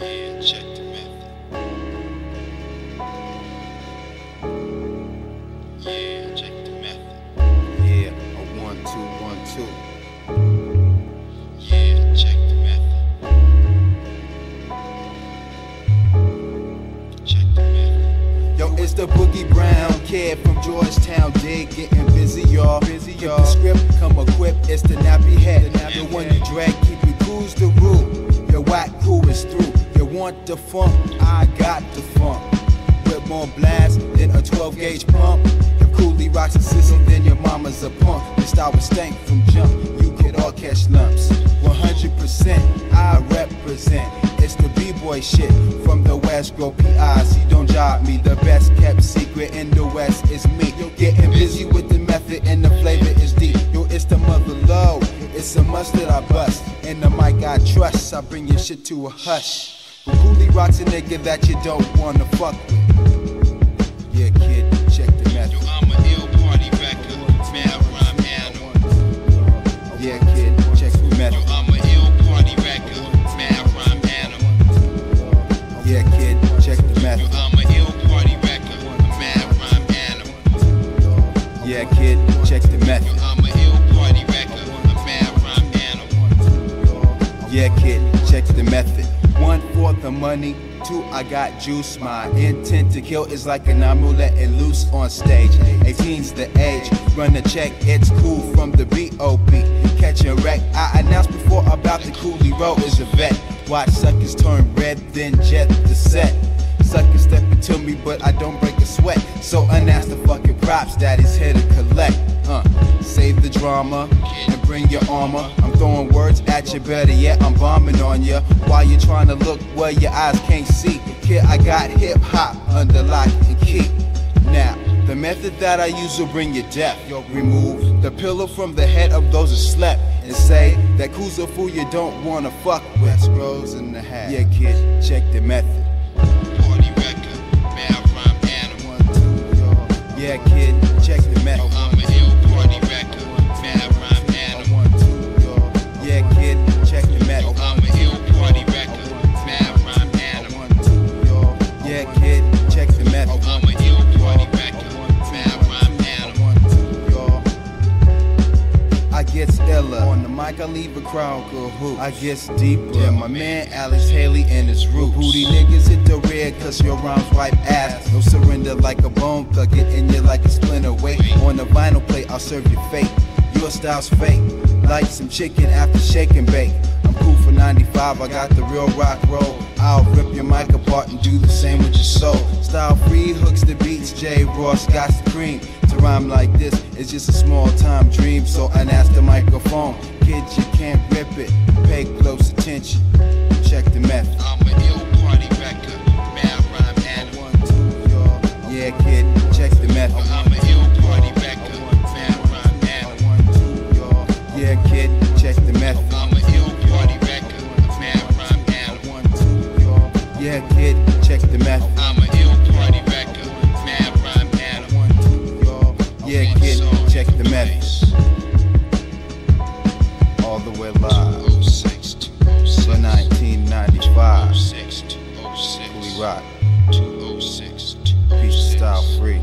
Yeah, check the method. Yeah, check the method. Check the method. Yo, it's the Boogie Brown kid from Georgetown, dig getting busy, y'all. Busy, y'all. Script come equipped, it's the the funk, I got the funk. With more blast than a 12 gauge pump. If Cooley Roc's a sissy, then your mama's a punk. Your style was stank from jump, you could all catch lumps. 100% I represent. It's the B-boy shit from the West. Grow he don't job me. The best kept secret in the West is me. Getting busy with the method and the flavor is deep. Yo, it's the mother low. It's a must that I bust. And the mic I trust. I bring your shit to a hush. Cooley Roc's a nigga that you don't wanna fuck with. Yeah, kid, check the Yo, method. I'm a ill party wrecker. Mad rhyme animal. Yeah, the money, two, I got juice. My intent to kill is like an I'm letting loose on stage. 18's the age, run the check, it's cool from the B.O.B. Catch a wreck, I announced before about the coolie Road is a vet. Watch suckers turn red, then jet the set. Suckers step into me, but I don't break a sweat. So unask the fucking props that he's here to collect. Uh, save the drama and bring your armor. Throwing words at you, better yet, I'm bombing on you. While you're trying to look where your eyes can't see. Kid, I got hip hop under lock and key. Now, the method that I use will bring you death. Remove the pillow from the head of those who slept and say that cool's a fool you don't wanna fuck with. Scrolls in the hat. Yeah, kid, check the method. Yeah, kid, check the method. I'm a ill party. Mad rhyme animal. One, two, yo. I gets iller. On the mic, I leave a crowd go who. I gets deeper. Yeah, my man Alex Haley and his roots. Booty niggas hit the red cause your rhymes wipe ass. No surrender like a bone thug, get in you like a splinter. Wait, on the vinyl plate, I'll serve you fate. Your style's fake, like some chicken after shake and bake. Cool for 95, I got the real rock roll. I'll rip your mic apart and do the same with your soul. Style free hooks the beats, J. Ross got the cream. To rhyme like this is just a small time dream, so unask the microphone. Kid, you can't rip it. Pay close attention. Check the method. I'm a ill party wrecker. Mad rhyme animal. One, two, yo. Yeah, kid, check the method. I'm a ill party wrecker. Mad rhyme animal. One, two, yo. Yeah, kid, ahead, kid, check the math. I'm a ill party record, mad rhyme animal. Yeah, kid, check the math. All the way live. For 1995. We rock. Beach style free.